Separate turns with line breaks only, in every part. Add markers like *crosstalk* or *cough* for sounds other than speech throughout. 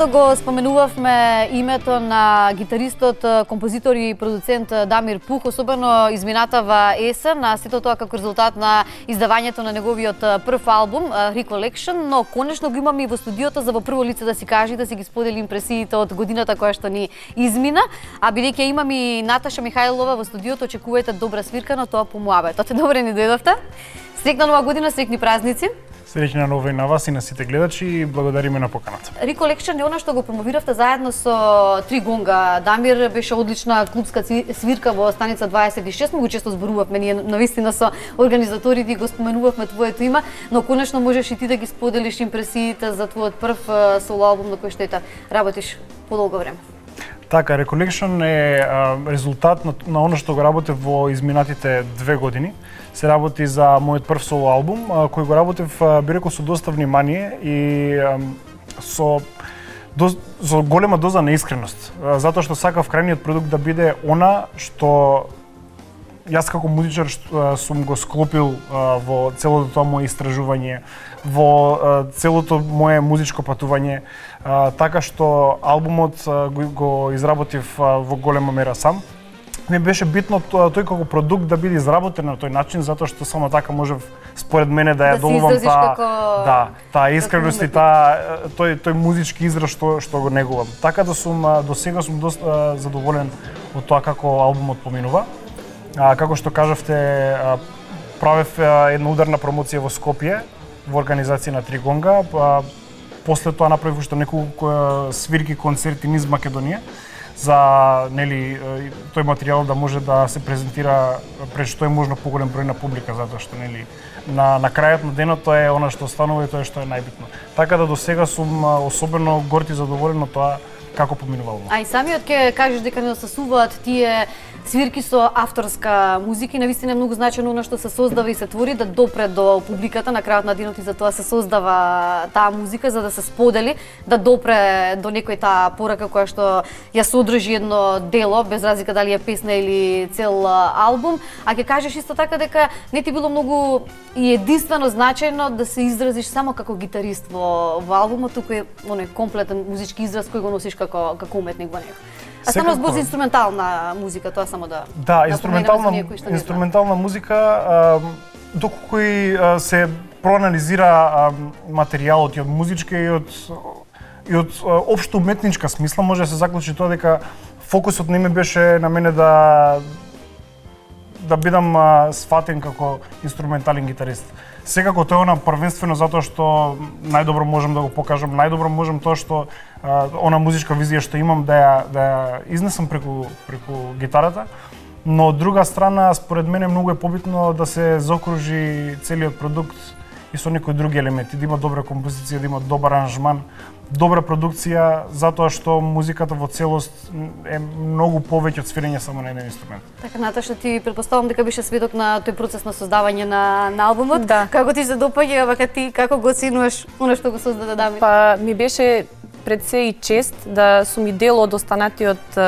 Често го споменувавме името на гитаристот, композитор и продуцент Дамир Пух, особено изминатава есен, на сето тоа како резултат на издавањето на неговиот прв албум Recollection, но конечно го имаме и во студиото за во прво лице да си каже да си ги сподели импресиите од годината која што ни измина, а бидејќи имаме и Наташа Михајлова во студиото, очекувате добра свирка но тоа по муабетот. Добре ни дојдовте. Срекна нова година, срекни празници.
Среќна нова и на вас и на сите гледачи и благодариме на поканата.
Recollection е она што го промовиравте заедно со Три Гонга. Дамир беше одлична клубска свирка во станица 26. Многу често зборувавме ние навистина со организаторите и го споменувавме твоето име, но конечно можеш и ти да ги споделиш импресиите за твојот прв соло албум на кој што ета работиш подолго време.
Така, Recollection е а, резултат на, на оно што го работев во изминатите две години. Се работи за мојот прв соло албум, кој го работев би рекол со доста внимание и со до, со голема доза на искреност, затоа што сакав крајниот продукт да биде она што јас како музичар сум го склопил во целото тоа моје истражување, во целото моје музичко патување, така што албумот го, го изработив во голема мера сам ми беше битно тој како продукт да биде изработен на тој начин затоа што само така може според мене да ја
да
долувам
таа како...
да, таа искреност и таа тој тој музички израз што што го негувам. Така да сум до сега сум доста задоволен од тоа како албумот поминува. А, како што кажавте, правев една ударна промоција во Скопје во организација на Тригонга, а, после тоа направив уште неколку свирки концерти низ Македонија за нели тој материјал да може да се презентира пред што е можно поголем број на публика затоа што нели на на крајот на денот тоа е она што останува и тоа е што е најбитно. Така да до сега сум особено горд и задоволен од тоа како поминувало.
А и самиот ќе кажеш дека не осасуваат тие свирки со авторска музика и навистина е многу значено она што се создава и се твори да допре до публиката на крајот на денот и за тоа се создава таа музика за да се сподели, да допре до некој таа порака која што ја содржи едно дело без разлика дали е песна или цел албум, а ќе кажеш исто така дека не ти било многу и единствено значајно да се изразиш само како гитарист во во албумот, туку е оној комплетен музички израз кој го носиш како како уметник во него. А само збор за инструментална музика, тоа само да
Да, инструментална инструментална музика доколку и се проанализира материјалот и од музичка и од и од општо уметничка смисла може да се заклучи тоа дека фокусот не ми беше на мене да да бидам сватен како инструментален гитарист. Секако тоа е она првенствено затоа што најдобро можам да го покажам, најдобро можам тоа што а, она музичка визија што имам да ја да ја изнесам преку преку гитарата. Но од друга страна, според мене многу е побитно да се закружи целиот продукт и со некои други елементи, да има добра композиција, да има добар аранжман, добра продукција, затоа што музиката во целост е многу повеќе од свирење само на еден инструмент.
Така, Наташа, ти предпоставам дека беше сведок на тој процес на создавање на, на албумот.
Да.
Како ти се допаѓа, вака ти како го оценуваш оно што го создаде Дамир?
Па ми беше пред се и чест да сум и дел од останатиот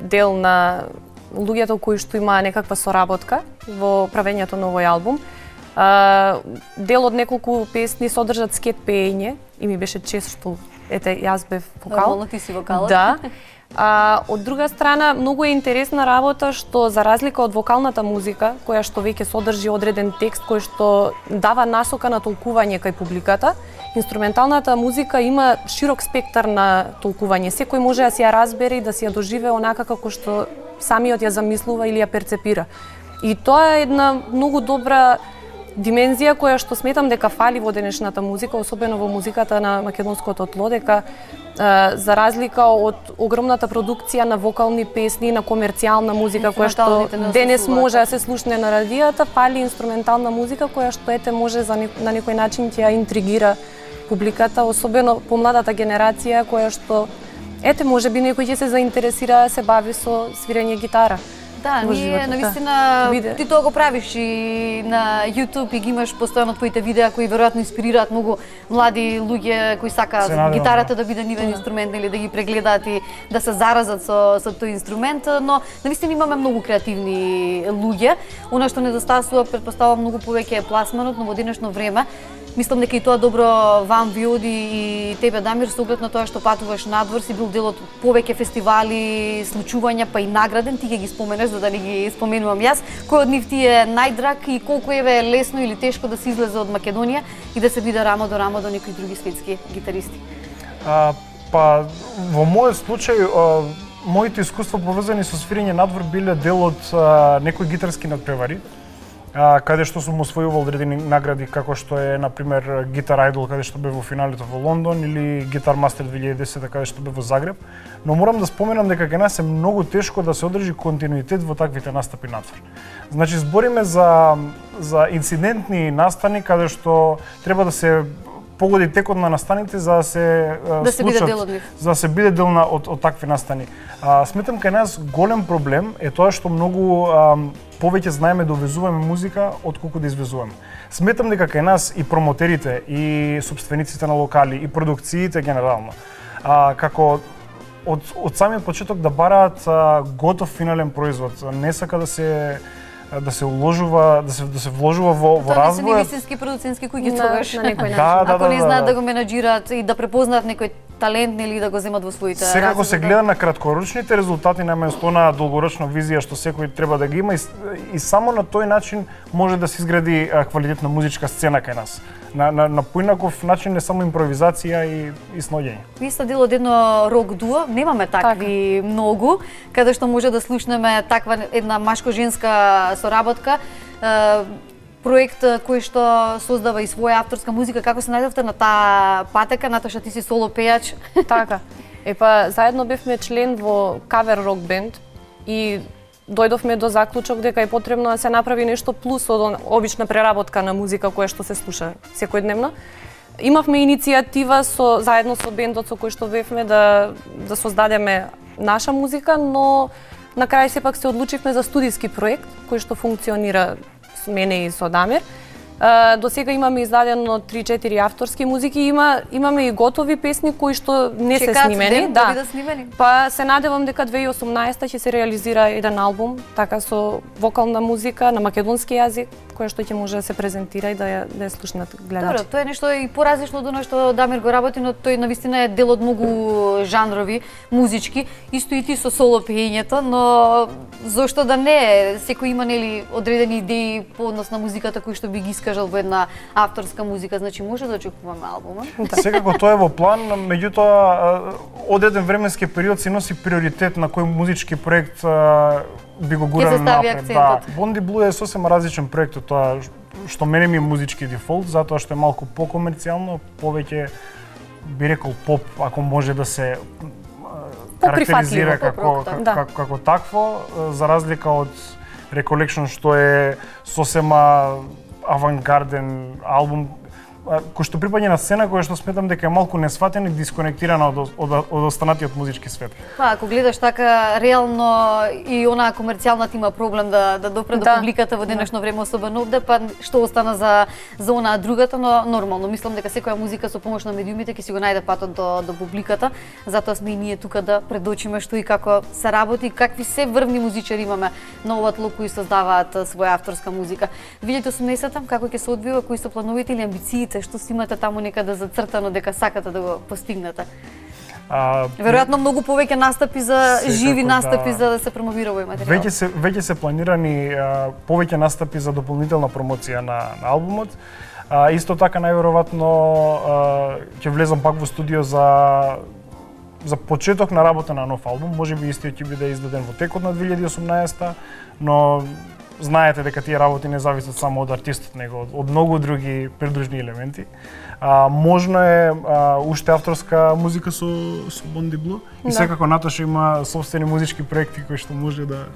дел на луѓето кои што има некаква соработка во правењето на овој албум. Дел од неколку песни содржат скет пеење и ми беше чест што ете јас бев вокал.
Нормално ти си вокалот.
Да. А, од друга страна, многу е интересна работа што за разлика од вокалната музика, која што веќе содржи одреден текст кој што дава насока на толкување кај публиката, инструменталната музика има широк спектар на толкување. Секој може да си ја разбере и да си ја доживее онака како што самиот ја замислува или ја перцепира. И тоа е една многу добра димензија која што сметам дека фали во денешната музика, особено во музиката на македонското тло, дека за разлика од огромната продукција на вокални песни, на комерцијална музика која што денес може да се слушне на радијата, фали инструментална музика која што ете може за на некој начин ќе ја интригира публиката, особено помладата генерација која што ете може би некој ќе се заинтересира да се бави со свирење гитара.
Да, ние навистина ти тоа го правиш и на YouTube и ги имаш постојано твоите видеа кои веројатно инспирираат многу млади луѓе кои сакаат гитарата да. биде нивен инструмент или да ги прегледаат и да се заразат со со тој инструмент, но навистина имаме многу креативни луѓе. Она што недостасува, претпоставувам многу повеќе е пласманот, но во денешно време Мислам дека и тоа добро вам ви оди и тебе Дамир со оглед на тоа што патуваш надвор, си бил дел од повеќе фестивали, случувања, па и награден, ти ќе ги споменеш за да не ги споменувам јас. Кој од нив ти е најдраг и колку еве е лесно или тешко да се излезе од Македонија и да се биде рамо до рамо до некои други светски гитаристи?
А, па во мојот случај а, моите искуства поврзани со свирење надвор биле дел од а, некои гитарски надпревари а, каде што сум освојувал одредени награди како што е на пример Guitar Idol каде што бев во финалето во Лондон или Guitar Master 2010 каде што бев во Загреб, но морам да споменам дека кај нас е многу тешко да се одржи континуитет во таквите настапи надвор. Значи збориме за за инцидентни настани каде што треба да се погоди текот на настаните за да се
да се биде дел од нив.
За да се биде дел на, од, од такви настани. А, сметам кај нас голем проблем е тоа што многу а, повеќе знаеме да увезуваме музика отколку да извезуваме. Сметам дека кај нас и промотерите, и собствениците на локали, и продукциите генерално, а, како од, од самиот почеток да бараат а, готов финален производ, не сака да се да се уложува, да се да се вложува во во развој.
Тоа не се вистински продуцентски куќи тогаш
на некој
начин.
Да, да,
Ако
да,
не
да,
знаат
да.
да го менаџираат и да препознаат некој талент или да го земат во своите
Секако се
разреди.
гледа на краткорочните резултати наместо на долгорочна визија што секој треба да ги има и, и само на тој начин може да се изгради квалитетна музичка сцена кај нас. На, на, на поинаков начин не само импровизација и, и сноѓење.
Ви сте дел од едно рок дуо, немаме такви многу, каде што може да слушнеме таква една машко-женска соработка. Проект кој што создава и своја авторска музика. Како се најдовте на таа патека? Наташа, ти си соло пејач. *laughs*
Така. Е па заедно бевме член во кавер рок бенд и дојдовме до заклучок дека е потребно да се направи нешто плюс од обична преработка на музика која што се слуша секојдневно. Имавме иницијатива со заедно со бендот со кој што бевме да да создадеме наша музика, но на крај сепак се одлучивме за студиски проект кој што функционира мене и со Дамир. До сега имаме издадено 3-4 авторски музики, има имаме и готови песни кои што не се
Чекаат
снимени,
ден да бидат снимени.
Па се надевам дека 2018 ќе се реализира еден албум, така со вокална музика на македонски јазик, која што ќе може да се презентира и да ја, да ја слушнат
Добро,
гледачи.
тоа е нешто и поразлично од оно што Дамир го работи, но тој навистина е дел од многу жанрови музички, исто и ти со соло пеењето, но зошто да не? Секој има нели одредени идеи по однос на музиката кои што би ги искажал во една авторска музика, значи може да очекуваме албума. *laughs*
Секако тоа е во план, меѓутоа а, од еден временски период се носи приоритет на кој музички проект би го гураме напред. Да, Бонди Блу е сосема различен проект од тоа што мене ми е музички дефолт, затоа што е малку покомерцијално, повеќе би рекол поп, ако може да се карактеризира како, како,
да.
како, како такво, за разлика од Recollection што е сосема авангарден албум кој што припаѓа на сцена која што сметам дека е малку несватена и дисконектирана од, од, од останатиот музички свет.
Па, ако гледаш така, реално и онаа комерцијалната има проблем да, да допре до
Да.
публиката во денешно време, особено овде, па што остана за, за онаа другата, но нормално. Мислам дека секоја музика со помош на медиумите ќе си го најде патот до, до публиката, затоа сме и ние тука да предочиме што и како се работи, и какви се врвни музичари имаме на оваа тло кои создаваат своја авторска музика. 2018 како ќе се одвива, кои се плановите или амбициите, што си имате таму некаде зацртано дека сакате да го постигнете?
А,
Веројатно многу повеќе настапи за живи настапи
да.
за да се промовира овој материјал.
Веќе се веќе се планирани а, повеќе настапи за дополнителна промоција на, на албумот. А, исто така најверојатно ќе влезам пак во студио за за почеток на работа на нов албум, може би истиот ќе биде издаден во текот на 2018 но знаете дека тие работи не зависат само од артистот, него од, од многу други придружни елементи. А, можно е а, уште авторска музика со со Бонди Блу и
Да.
секако Наташа има собствени музички проекти кои што може да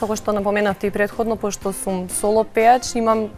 Како што напоменавте и предходно, пошто сум соло пејач, имам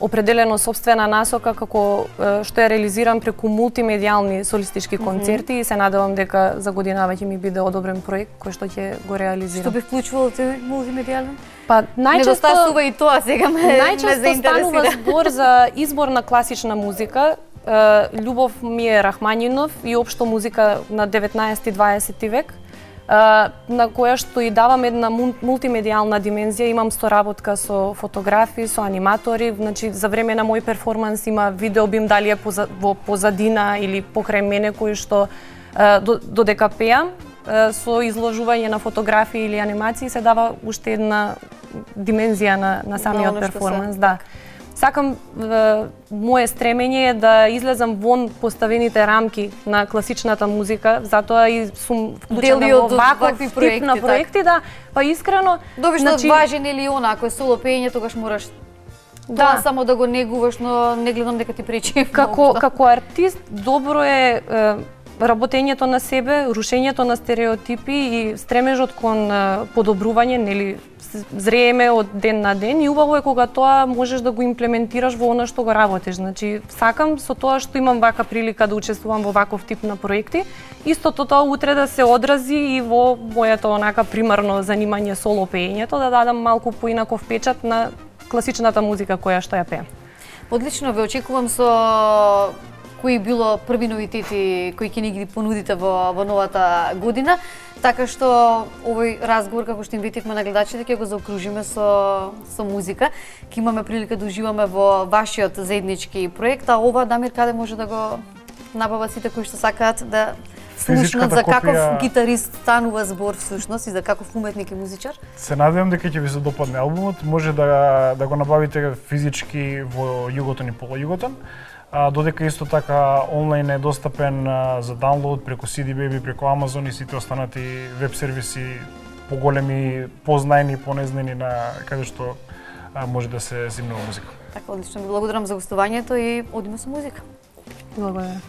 определено собствена насока како е, што ја реализирам преку мултимедијални солистички концерти и се надевам дека за годинава ќе ми биде одобрен проект кој што ќе го
Што
реализирам.
би вклучувал тој мултимедијален?
Па
Најчесто
најчесто
и тоа сега ме ме
Најчесто станува
заинтересира.
збор за избор на класична музика. Е, Љубов ми е Рахманинов и општо музика на 19-20 век. На која што и давам една мултимедијална димензија, имам соработка со фотографи, со аниматори, значи за време на мој перформанс има видеобим дали е во позадина или покрај мене кој што додека пеам, со изложување на фотографии или анимации се дава уште една димензија на, на самиот перформанс, да. Сакам е, моje стремење е да излезам вон поставените рамки на класичната музика, затоа и сум вклучена во ваков тип проекти, на проекти, так. да, па искрено...
Добиш значи... важен или она, ако е соло пење, тогаш мораш да. Тоа само да го негуваш, но не гледам дека ти пречи. *laughs*
Како, како артист, добро е, е работењето на себе, рушењето на стереотипи и стремежот кон подобрување, нели зрееме од ден на ден и убаво е кога тоа можеш да го имплементираш во она што го работиш. Значи, сакам со тоа што имам вака прилика да учествувам во ваков тип на проекти, истото тоа утре да се одрази и во моето онака примарно занимање соло пеењето, да дадам малку поинаков печат на класичната музика која што ја пеам.
Одлично ве очекувам со кои било први новитети кои ќе ни ги понудите во, во новата година. Така што овој разговор, како што им ветивме на гледачите, ќе го заокружиме со, со музика. Ке имаме прилика да уживаме во вашиот заеднички проект, а ова, Дамир, каде може да го набават сите кои што сакаат да слушнат за каков копија... гитарист станува збор всушност и за каков уметник и музичар?
Се надевам дека ќе ви се допадне албумот. Може да, да го набавите физички во Југотон и пола Југотон а, додека исто така онлайн е достапен а, за даунлоуд преку CD Baby, преку Amazon и сите останати веб сервиси поголеми, познаени, понезнени на каде што а, може да се зимнува музика.
Така, одлично. Ви благодарам за гостувањето и одиме со музика.
Благодарам.